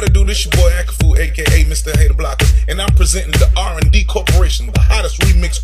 what it do? This your boy Akafu, aka Mr. Hater Blocker, and I'm presenting the R&D Corporation, the hottest remix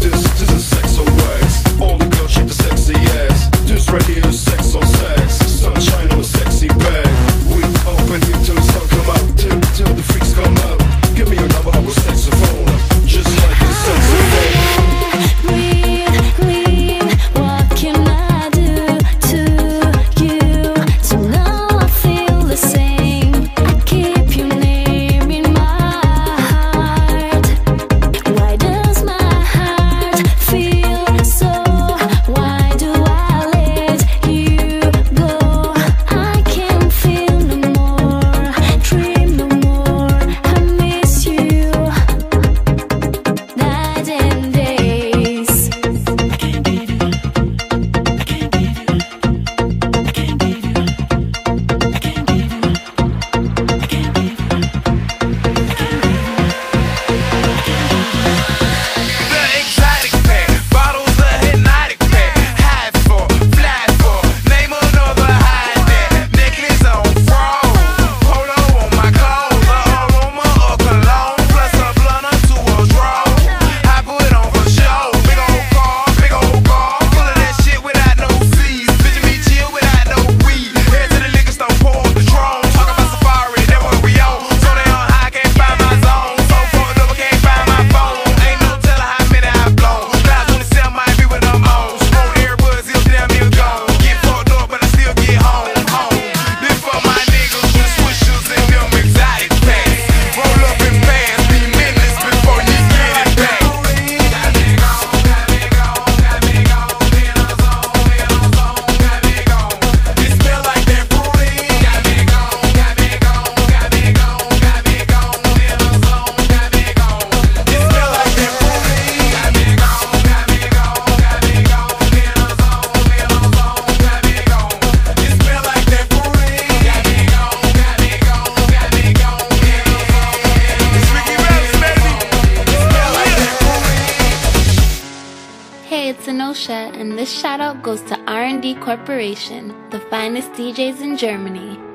This, this is sex on wax. All the girls shake the sexy ass. This right here is sex on sex. and this shout out goes to R&D Corporation, the finest DJs in Germany.